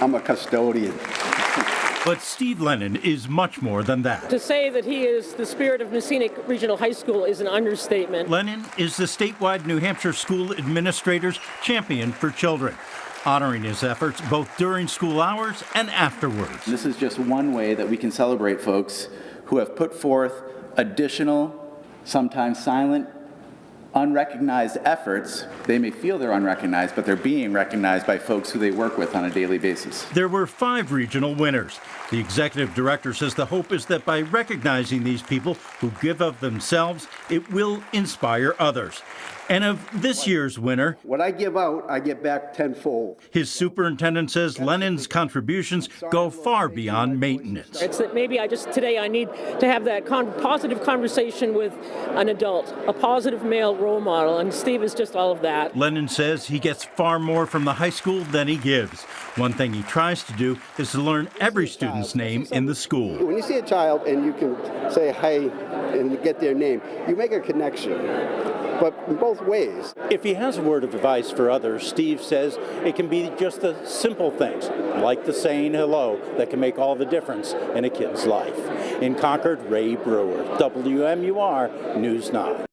I'm a custodian. But Steve Lennon is much more than that. To say that he is the spirit of Mascenic Regional High School is an understatement. Lennon is the statewide New Hampshire School Administrators Champion for Children, honoring his efforts both during school hours and afterwards. This is just one way that we can celebrate folks who have put forth additional, sometimes silent, unrecognized efforts. They may feel they're unrecognized, but they're being recognized by folks who they work with on a daily basis. There were five regional winners. The executive director says the hope is that by recognizing these people who give of themselves, it will inspire others. And of this year's winner, What I give out, I get back tenfold. his superintendent says Lennon's contributions go far beyond maintenance. It's that maybe I just today I need to have that con- positive conversation with an adult, a positive male role model, and Steve is just all of that. Lennon says he gets far more from the high school than he gives. One thing he tries to do is to learn every student's name in the school. When you see a child and you can say hi and get their name, you make a connection. But in both ways. If he has a word of advice for others, Steve says it can be just the simple things, like the saying hello, that can make all the difference in a kid's life. In Concord, Ray Brewer, WMUR News 9.